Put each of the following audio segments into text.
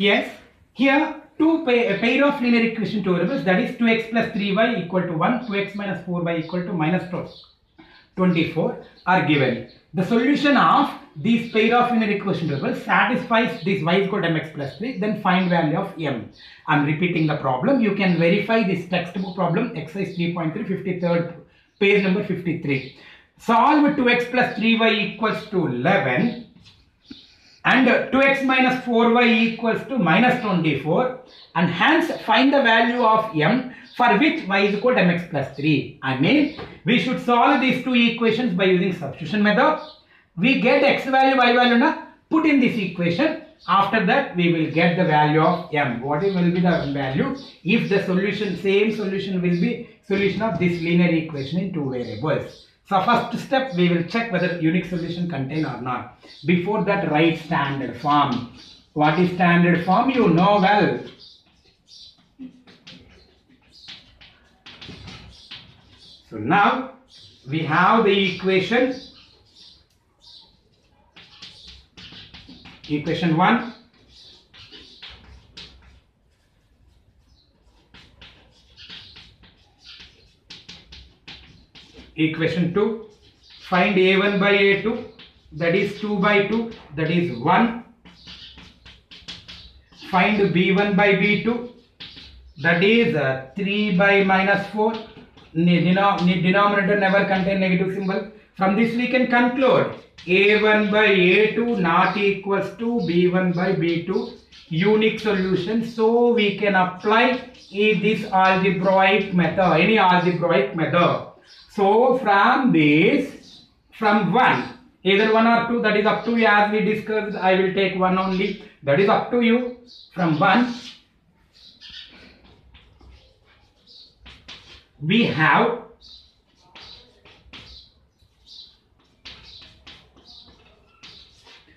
Yes, here two pair, a pair of linear equation variables that is 2x plus 3y equal to 1, 2x minus 4y equal to minus 12, 24 are given. The solution of these pair of linear equation variables satisfies this y equal to mx plus 3 then find value of m. I am repeating the problem. You can verify this textbook problem exercise 3.3 53rd page number 53. Solve 2x plus 3y equals to 11 and 2x minus 4y equals to minus 24 and hence find the value of m for which y is equal to mx plus 3. I mean we should solve these two equations by using substitution method. We get x value y value na put in this equation after that we will get the value of m. What will be the value if the solution same solution will be solution of this linear equation in two variables. So first step we will check whether unique solution contain or not. Before that write standard form. What is standard form? You know well. So now we have the equation. Equation 1 equation 2 find a1 by a2 that is 2 by 2 that is 1 find b1 by b2 that is uh, 3 by minus 4 Ne- denom- ne- denominator never contain negative symbol. From this we can conclude a1 by a2 not equals to b1 by b2 unique solution. So we can apply this algebraic method any algebraic method so from this, from 1, either 1 or 2, that is up to you as we discussed, I will take 1 only, that is up to you. From 1, we have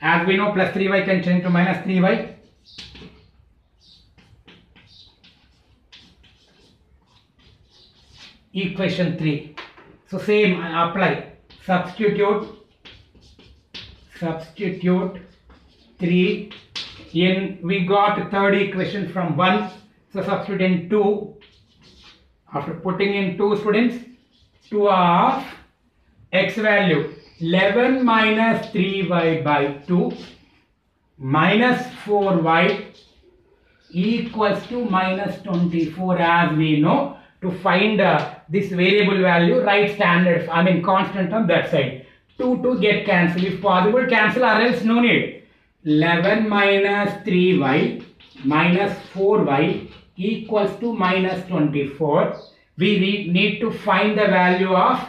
as we know plus 3y can change to minus 3y equation 3 so same I apply. Substitute substitute 3 in we got third equation from 1 so substitute in 2 after putting in 2 students 2 of x value 11 minus 3y by 2 minus 4y equals to minus 24 as we know to find uh, this variable value write standard I mean constant on that side. 2 to get cancel if possible cancel or else no need. 11 minus 3y minus 4y equals to minus 24 we need to find the value of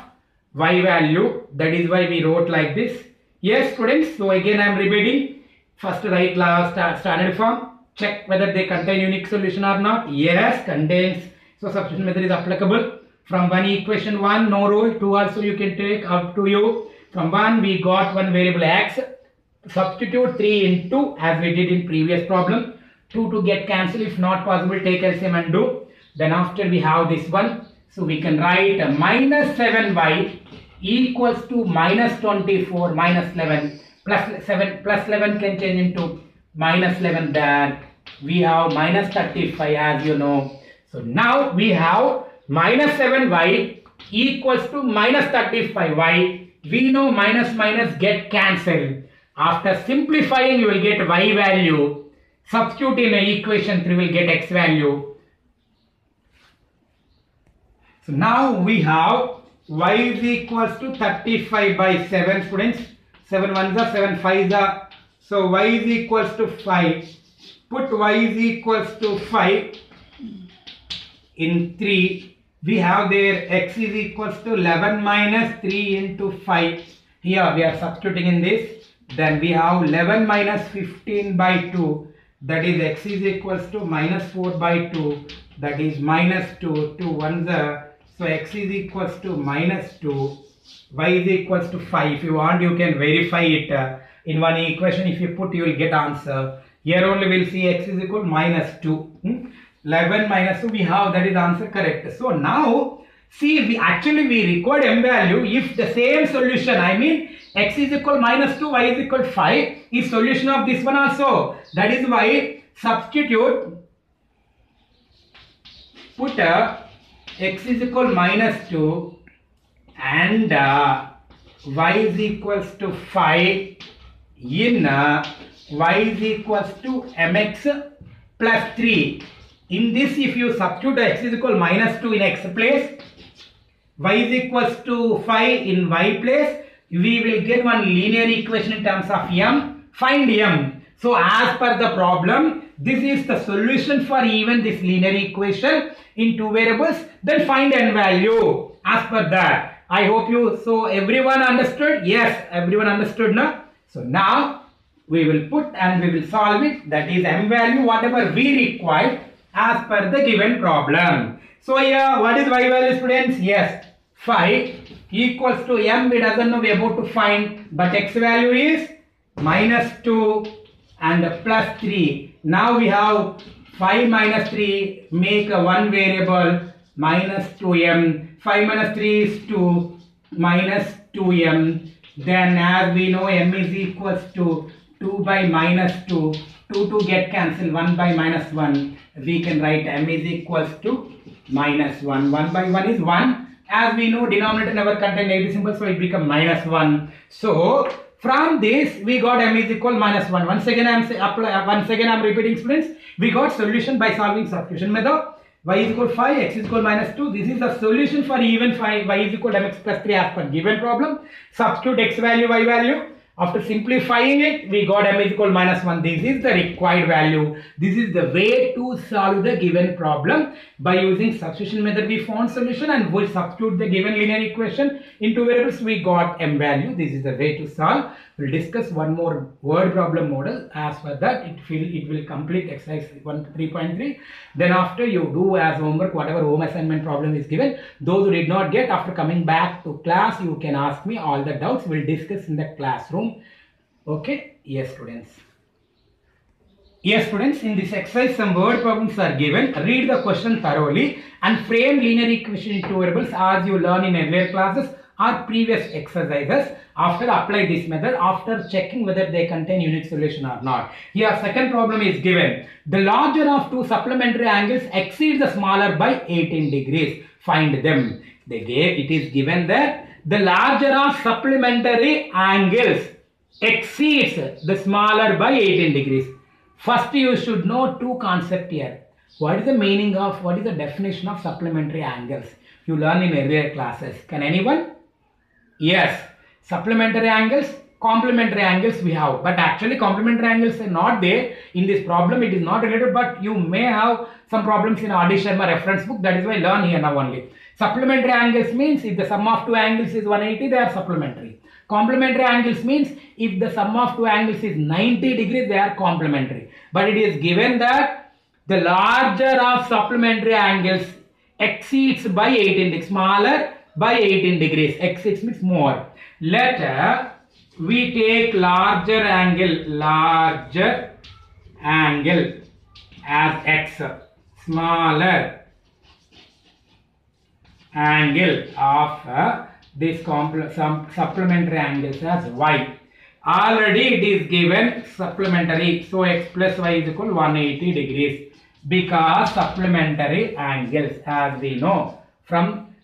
y value. That is why we wrote like this. Yes students so again I am repeating. First write last standard form. Check whether they contain unique solution or not. Yes contains. So substitution method is applicable from one equation one no rule two also you can take up to you. From one we got one variable x. Substitute 3 into as we did in previous problem. 2 to get cancel if not possible take LCM and do. Then after we have this one so we can write a minus 7y equals to minus 24 minus 11 plus 7 plus 11 can change into minus 11 there we have minus 35 as you know. So now we have minus 7y equals to minus 35y we know minus minus get cancelled after simplifying you will get y value substitute in equation 3 will get x value so now we have y is equals to 35 by 7 students. 7 ones are 7 fives are. So y is equals to 5. Put y is equals to 5 in 3. We have there x is equals to 11 minus 3 into 5. Here we are substituting in this. Then we have 11 minus 15 by 2. That is x is equals to minus 4 by 2. That is minus 2. 2 ones are so x is equals to minus 2, y is equals to 5. If you want, you can verify it uh, in one equation. If you put, you will get answer. Here only we'll see x is equal minus 2. Hmm? 11 minus 2, we have that is answer correct. So now See, we actually we record m value if the same solution, I mean x is equal minus 2, y is equal 5 is solution of this one also. That is why substitute put uh, x is equal minus 2 and uh, y is equals to 5 in uh, y is equals to mx plus 3. In this if you substitute x is equal minus 2 in x place, y is equals to 5 in y place, we will get one linear equation in terms of m. Find m. So as per the problem, this is the solution for even this linear equation in two variables. Then find n value as per that. I hope you, so everyone understood? Yes, everyone understood now. So now we will put and we will solve it. That is m value, whatever we require as per the given problem. So here, what is y value students? Yes, 5 equals to m we doesn't know we are about to find but x value is minus 2 and plus 3 now we have 5 minus 3 make a one variable minus 2m 5 minus 3 is 2 minus 2m then as we know m is equals to 2 by minus 2 2 to get cancelled 1 by minus 1 we can write m is equals to minus 1 1 by 1 is 1 as we know denominator never contain negative symbol so it become minus 1 so from this we got m is equal minus 1 once again i am apply, uh, once again i am repeating students. We got solution by solving substitution method. Y is equal 5 x is equal minus 2 this is the solution for even 5 y is equal to mx plus 3 as per given problem. Substitute x value y value after simplifying it, we got m is equal minus 1. This is the required value. This is the way to solve the given problem. By using substitution method, we found solution and we substitute the given linear equation into variables. We got m value. This is the way to solve. We'll discuss one more word problem model. As for that, it will, it will complete exercise 1 3.3. Then after you do as homework, whatever home assignment problem is given, those who did not get, after coming back to class, you can ask me all the doubts. We'll discuss in the classroom okay? Yes students. Yes students in this exercise some word problems are given. Read the question thoroughly and frame linear equation into variables as you learn in earlier classes or previous exercises. After apply this method after checking whether they contain unique solution or not. Here second problem is given. The larger of two supplementary angles exceeds the smaller by 18 degrees. Find them. They gave it is given that the larger of supplementary angles exceeds the smaller by 18 degrees. First you should know two concepts here. What is the meaning of, what is the definition of supplementary angles? You learn in earlier classes. Can anyone? Yes. Supplementary angles, complementary angles we have. But actually complementary angles are not there. In this problem it is not related but you may have some problems in R.D. Sharma reference book. That is why learn here now only. Supplementary angles means if the sum of two angles is 180 they are supplementary. Complementary angles means if the sum of two angles is 90 degrees, they are complementary. But it is given that the larger of supplementary angles exceeds by 18 degrees, smaller by 18 degrees, exceeds means more. Let uh, we take larger angle, larger angle as x, smaller angle of this some supplementary angles as y. Already it is given supplementary. So x plus y is equal 180 degrees because supplementary angles as we know from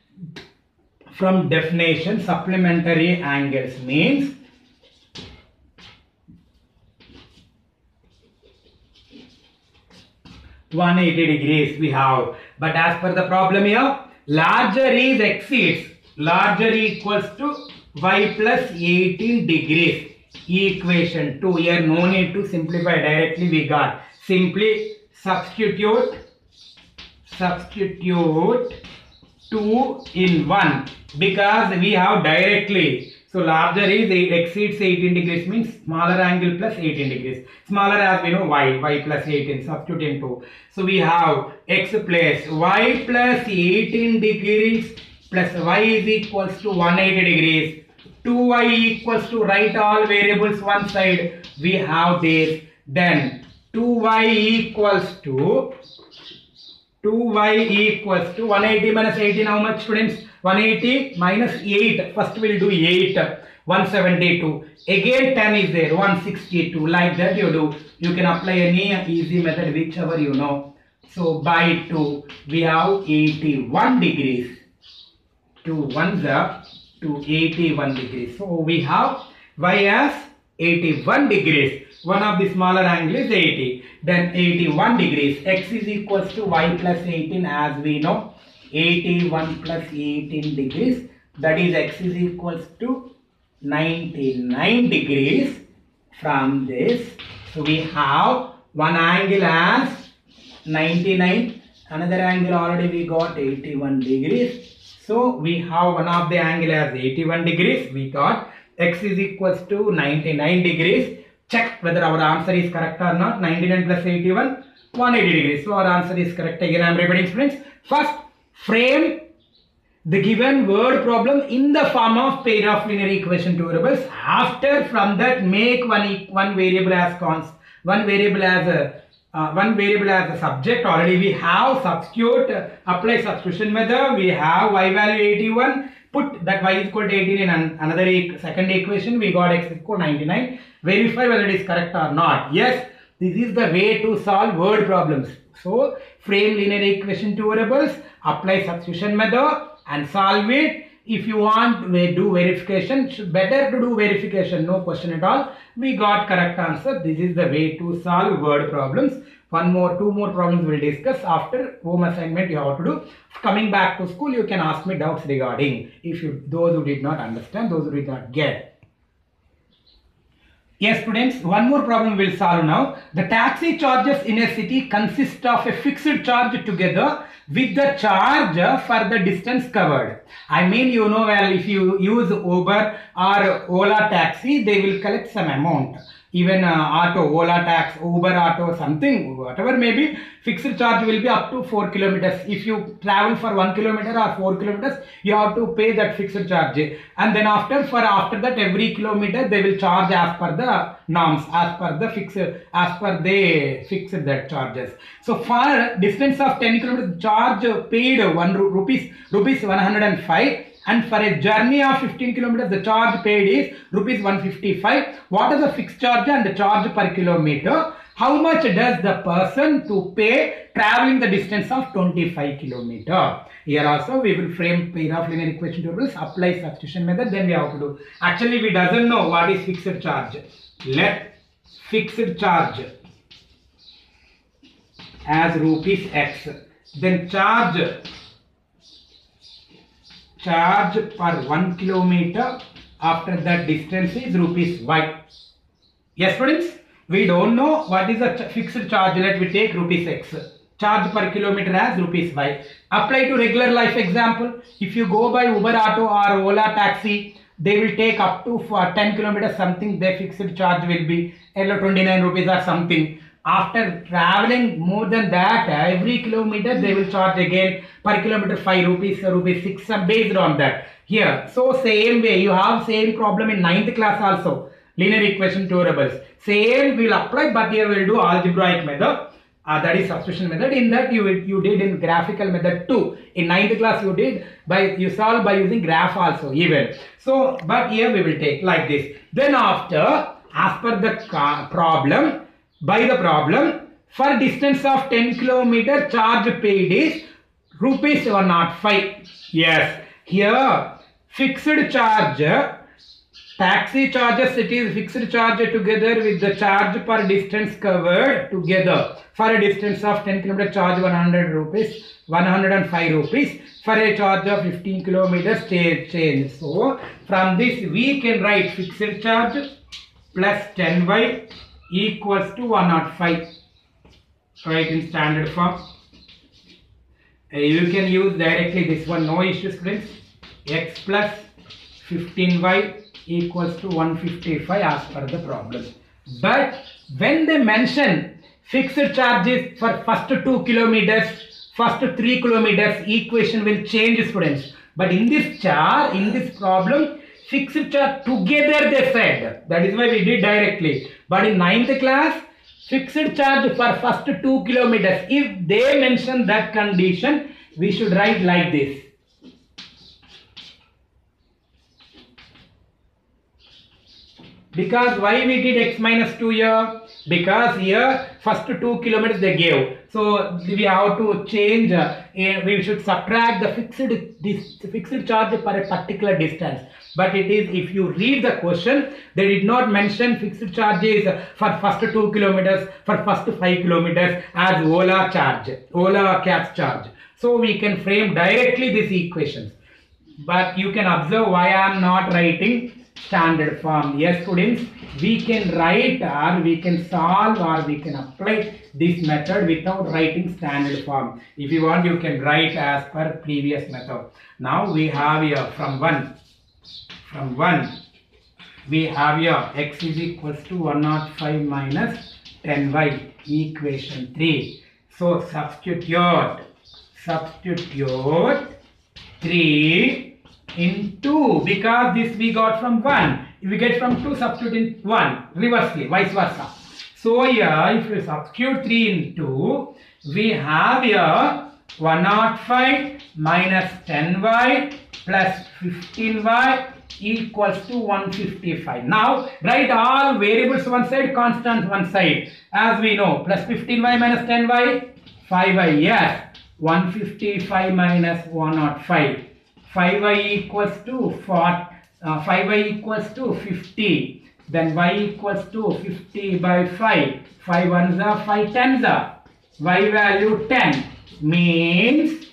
from definition supplementary angles means One eighty degrees we have, but as per the problem here, larger is exceeds larger equals to y plus 18 degrees. Equation 2 here no need to simplify directly we got. Simply substitute substitute 2 in 1 because we have directly so larger is exceeds 18 degrees means smaller angle plus 18 degrees. Smaller as we know y y plus 18 substitute in 2 so we have x plus y plus 18 degrees plus y is equals to 180 degrees. 2y equals to write all variables one side. We have this. Then 2y equals to 2y equals to 180 minus 18 how much students? 180 minus 8 first we'll do 8 172 again 10 is there. 162 like that you do. You can apply any easy method whichever you know. So by 2 we have 81 degrees to 1 up to 81 degrees. So we have y as 81 degrees. One of the smaller angle is 80 then 81 degrees. X is equals to y plus 18 as we know. 81 plus 18 degrees. That is x is equals to 99 degrees from this. So we have one angle as 99 another angle already we got 81 degrees so we have one of the angle as 81 degrees. We got x is equals to 99 degrees. Check whether our answer is correct or not. 99 plus 81 180 degrees. So our answer is correct again i am repeating students first frame the given word problem in the form of pair of linear equation two variables after from that make one one variable as const one variable as a uh, one variable as a subject already we have substitute uh, apply substitution method. We have y value 81 put that y is equal to 18 in an- another e- second equation. We got x is equal to 99 verify whether it is correct or not. Yes this is the way to solve word problems. So frame linear equation two variables apply substitution method and solve it if you want we do verification. Better to do verification no question at all. We got correct answer. This is the way to solve word problems. One more two more problems we'll discuss. After home assignment you have to do. Coming back to school you can ask me doubts regarding. If you those who did not understand those who did not get. Yes, students, one more problem we'll solve now. The taxi charges in a city consist of a fixed charge together with the charge for the distance covered. I mean, you know, well, if you use Uber or Ola taxi, they will collect some amount. Even uh, auto, Ola tax, Uber auto, something, whatever may be, fixed charge will be up to 4 kilometers. If you travel for 1 kilometer or 4 kilometers, you have to pay that fixed charge. And then after, for after that, every kilometer, they will charge as per the norms, as per the fixed, as per they fixed that charges. So for distance of 10 kilometers, charge paid 1 rupees, rupees 105 and for a journey of 15 kilometers the charge paid is rupees 155 what is the fixed charge and the charge per kilometer? How much does the person to pay traveling the distance of 25 kilometer? Here also we will frame pair of linear equation tables apply substitution method then we have to do. Actually we doesn't know what is fixed charge. Let fixed charge as rupees x. Then charge charge per 1 kilometer after that distance is rupees y. Yes students, we don't know what is the fixed charge. Let we take rupees x. Charge per kilometer as rupees y. Apply to regular life example. If you go by Uber Auto or Ola Taxi, they will take up to for 10 kilometers something. Their fixed charge will be yellow 29 rupees or something. After traveling more than that, every kilometer they will charge again per kilometer 5 rupees, rupees 6 uh, based on that. Here, so same way you have same problem in ninth class also. Linear equation two variables. Same will apply, but here we will do algebraic method. Uh, that is substitution method. In that you you did in graphical method too. In ninth class you did by you solve by using graph also even. So, but here we will take like this. Then after, as per the problem, by the problem, for distance of 10 kilometer charge paid is rupees 105. Yes, here fixed charge taxi charges it is fixed charge together with the charge per distance covered together. For a distance of 10 km charge 100 rupees 105 rupees. For a charge of 15 kilometers change change. So from this we can write fixed charge plus 10y equals to 105 right in standard form uh, you can use directly this one no issue students x plus 15y equals to 155 as per the problem. But when they mention fixed charges for first 2 kilometers first 3 kilometers equation will change students but in this chart in this problem charge together they said that is why we did directly but in ninth class fixed charge for first 2 kilometers. If they mention that condition, we should write like this. Because why we did x minus 2 here? Because here first 2 kilometers they gave. So we have to change, uh, eh, we should subtract the fixed, this fixed charge for a particular distance. But it is, if you read the question, they did not mention fixed charges for first 2 kilometers, for first 5 kilometers as Ola charge, Ola cabs charge. So we can frame directly these equations. But you can observe why I am not writing standard form. Yes, students, we can write or we can solve or we can apply this method without writing standard form. If you want, you can write as per previous method. Now we have here from 1, from 1, we have here x is equals to 105 minus 10y equation 3. So substitute, substitute 3 into because this we got from 1 if we get from 2 substitute in 1 reversely vice versa. So here if we substitute 3 into we have here 105 minus 10y plus 15y equals to 155 now write all variables one side constants one side. As we know plus 15y minus 10y 5y yes. 155 minus 105 5y equals to 4, uh, 5y equals to 50. Then y equals to 50 by 5. 5 ones are 5 tens are. y value 10 means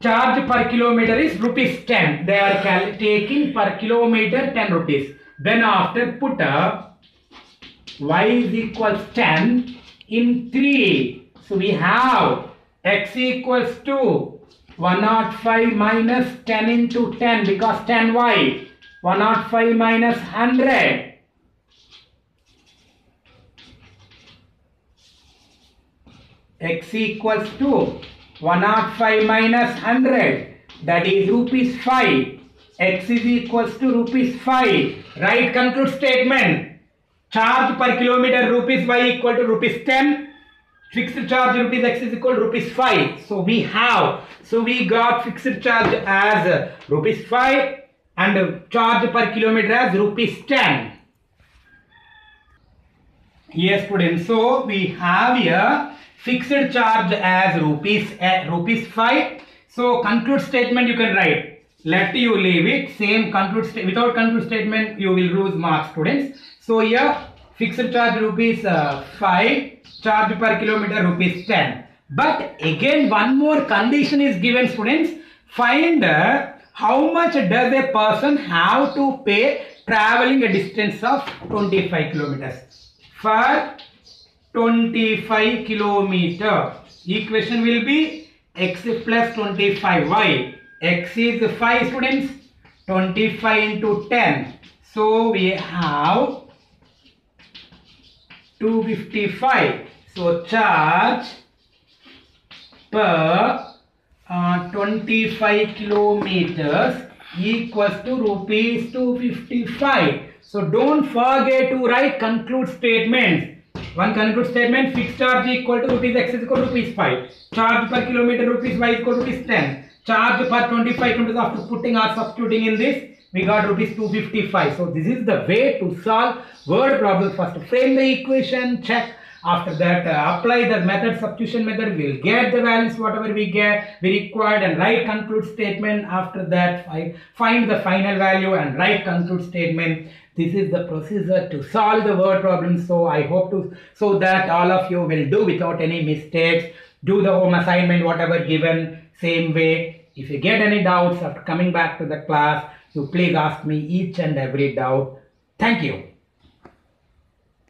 charge per kilometer is rupees 10. They are taking per kilometer 10 rupees. Then after put up y is equals 10 in 3. So we have x equals to 105 minus 10 into 10 because 10y 105 minus 100 x equals to 105 minus 100 that is rupees 5 x is equals to rupees 5 right conclude statement. Charge per kilometer rupees y equal to rupees 10 fixed charge rupees x is equal to rupees 5 so we have so we got fixed charge as rupees 5 and charge per kilometer as rupees 10 yes students so we have here fixed charge as rupees uh, rupees 5 so conclude statement you can write. Let you leave it. Same conclude without conclude statement you will lose marks students. So here fixed charge rupees uh, 5 charge per kilometer rupees 10 but again one more condition is given students. Find uh, how much does a person have to pay traveling a distance of 25 kilometers? For 25 kilometer equation will be x plus 25y x is 5 students. 25 into 10 so we have 255. So charge per uh, 25 kilometers equals to rupees 255. So don't forget to write conclude statements. One conclude statement fixed charge equal to rupees x is equal to rupees 5. Charge per kilometer rupees y equal to rupees 10. Charge per 25 kilometers after putting or substituting in this we got rupees 255. So this is the way to solve word problem. First frame the equation, check. After that uh, apply the method substitution method. We'll get the values whatever we get we required and write conclude statement. After that find, find the final value and write conclude statement. This is the procedure to solve the word problem. So I hope to so that all of you will do without any mistakes. Do the home assignment whatever given same way. If you get any doubts after coming back to the class, you please ask me each and every doubt. Thank you.